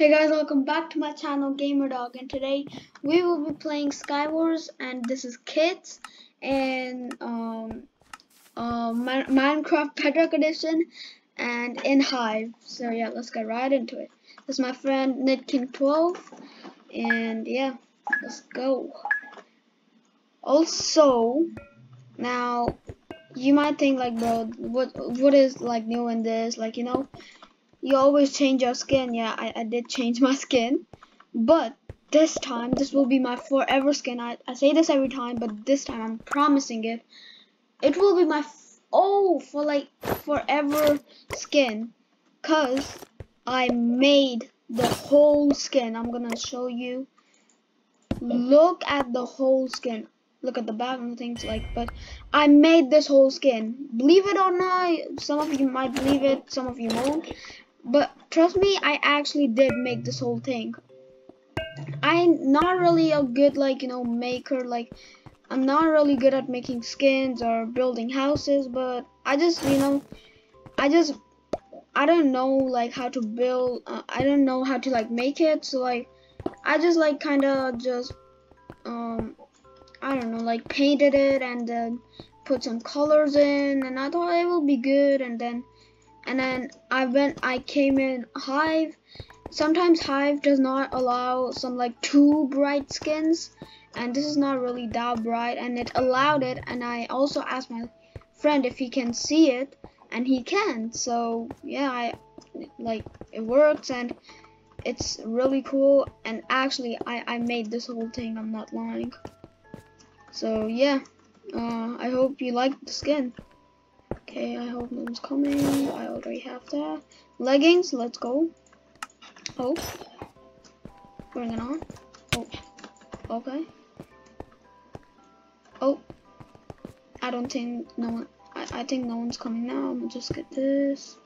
Hey guys, welcome back to my channel Gamer Dog, and today we will be playing Skywars, and this is Kids and um, uh, Mi Minecraft Bedrock Edition and in Hive. So yeah, let's get right into it. This is my friend Nitking12, and yeah, let's go. Also, now you might think like, bro, what what is like new in this? Like you know you always change your skin. Yeah, I, I did change my skin. But this time, this will be my forever skin. I, I say this every time, but this time I'm promising it. It will be my, oh, for like forever skin. Because I made the whole skin. I'm to show you. Look at the whole skin. Look at the back and things like, but I made this whole skin. Believe it or not, some of you might believe it, some of you won't. But trust me, I actually did make this whole thing. I'm not really a good like you know maker like I'm not really good at making skins or building houses but I just you know I just I don't know like how to build uh, I don't know how to like make it so like I just like kind of just um I don't know like painted it and then put some colors in and I thought it will be good and then and then I went I came in Hive. Sometimes Hive does not allow some like too bright skins. And this is not really that bright. And it allowed it. And I also asked my friend if he can see it. And he can. So yeah I like it works. And it's really cool. And actually I, I made this whole thing. I'm not lying. So yeah. Uh, I hope you like the skin Okay, I hope no one's coming. I already have that. Leggings, let's go. Oh. Bring it on. Oh. Okay. Oh. I don't think no one I, I think no one's coming now. I'm gonna just get this.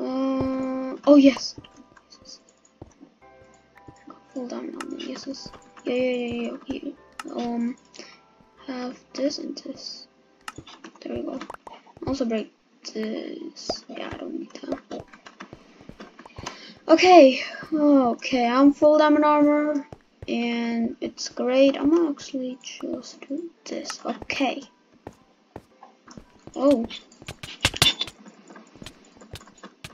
Uh oh yes. Hold on, no, yes, yes. Yeah, yeah, yeah, yeah, yeah. Um have this and this. There we go. Also break this. Yeah, I don't need that. Okay, okay, I'm full diamond armor, and it's great. I'm actually just do this. Okay. Oh.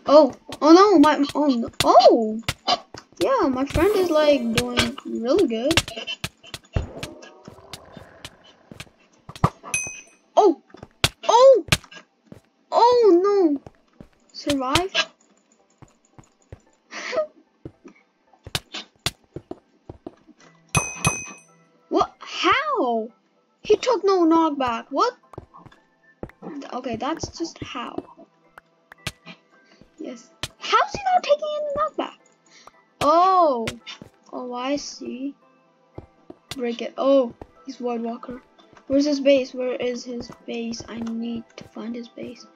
Oh, oh no, my, oh, no. oh, yeah, my friend is like doing really good. Survive? what? How? He took no knockback. What? Okay, that's just how. Yes. How's he not taking any knockback? Oh. Oh, I see. Break it. Oh, he's Void Walker. Where's his base? Where is his base? I need to find his base.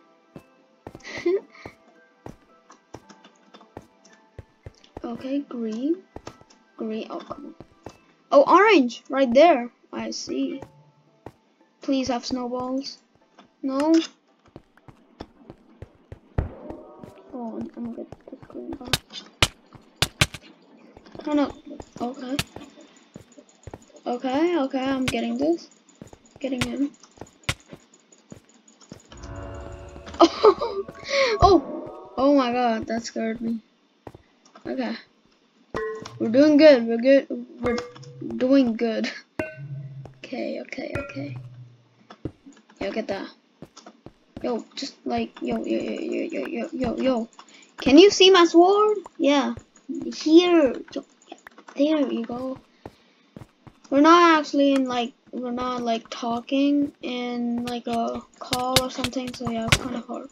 Okay, green. Green. Oh, come on. Oh, orange! Right there. I see. Please have snowballs. No? Oh, I'm gonna get this green box. Oh no. Okay. Okay, okay, I'm getting this. Getting him. Oh! oh! Oh my god, that scared me. Okay. We're doing good. We're good. We're doing good. Okay, okay, okay. Yo, get that. Yo, just like, yo, yo, yo, yo, yo, yo, yo, yo. Can you see my sword? Yeah. Here. There you go. We're not actually in, like, we're not, like, talking in, like, a call or something, so yeah, it's kind of hard.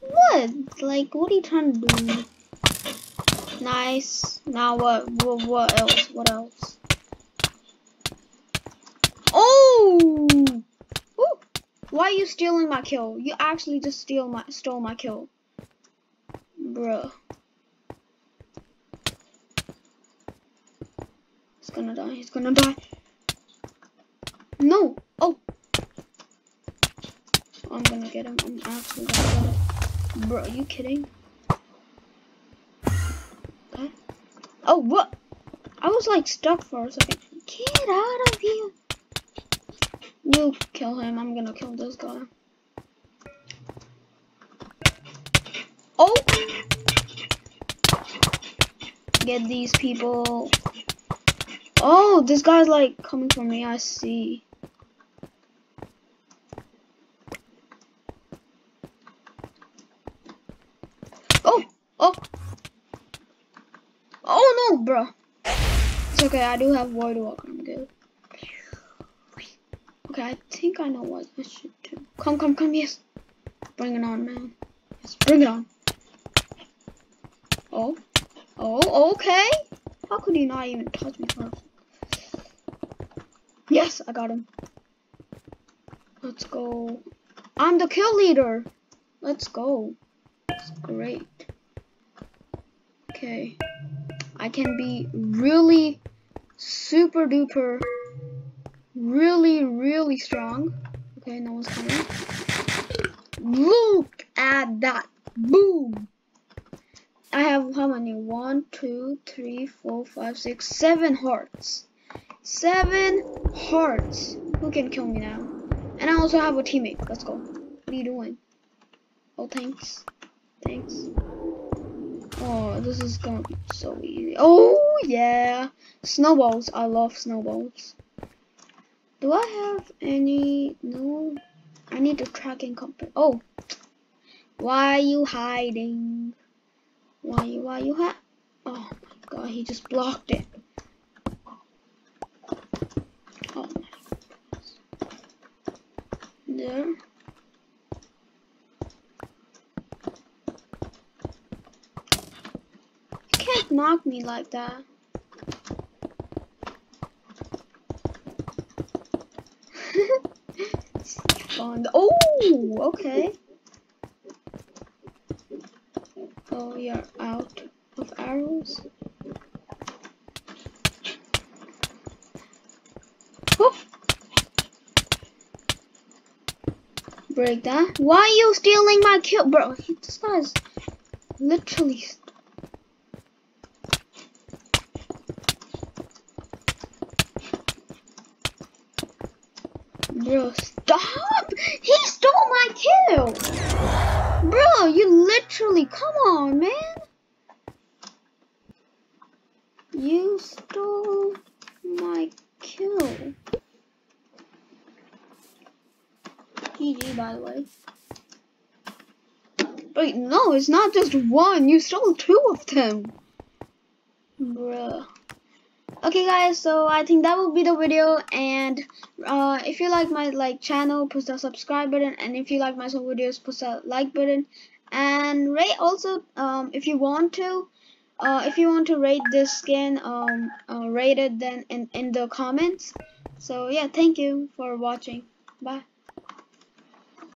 What? Like, what are you trying to do? Nice. Now what, what? What else? What else? Oh! Ooh. Why are you stealing my kill? You actually just steal my stole my kill, bruh. He's gonna die. He's gonna die. No. Oh. I'm gonna get him. I'm actually gonna get him. Bro, are you kidding? Oh, what? I was like stuck for a second. Get out of here. You kill him. I'm gonna kill this guy. Oh! Get these people. Oh, this guy's like coming for me. I see. Oh! Oh! Oh no, bro. It's okay. I do have Void Walker. I'm good. Okay, I think I know what I should do. Come, come, come, yes. Bring it on, man. Yes, bring it on. Oh. Oh, okay. How could he not even touch me first? Yes, I got him. Let's go. I'm the kill leader. Let's go. It's great. Okay. I can be really super duper really, really strong. Okay, no one's coming. Look at that. Boom. I have how many? One, two, three, four, five, six, seven hearts. Seven hearts. Who can kill me now? And I also have a teammate. Let's go. What are you doing? Oh, thanks. Thanks. Oh, this is gonna be so easy. Oh, yeah. Snowballs. I love snowballs. Do I have any? No. I need the tracking compass. Oh. Why are you hiding? Why you, why you ha- Oh my god, he just blocked it. Oh my goodness. There. Knock me like that. Oh, okay. Oh, you're out of arrows. Oh. Break that. Why are you stealing my kill? Bro, this guy's literally Bro, stop! He stole my kill! Bro, you literally, come on, man. You stole my kill. GG, by the way. Wait, no, it's not just one. You stole two of them. Bruh okay guys so i think that will be the video and uh, if you like my like channel push the subscribe button and if you like my videos push the like button. And rate also um, if you want to. Uh, if you want to rate this skin um, uh, rate it then in, in the comments. So yeah thank you for watching. Bye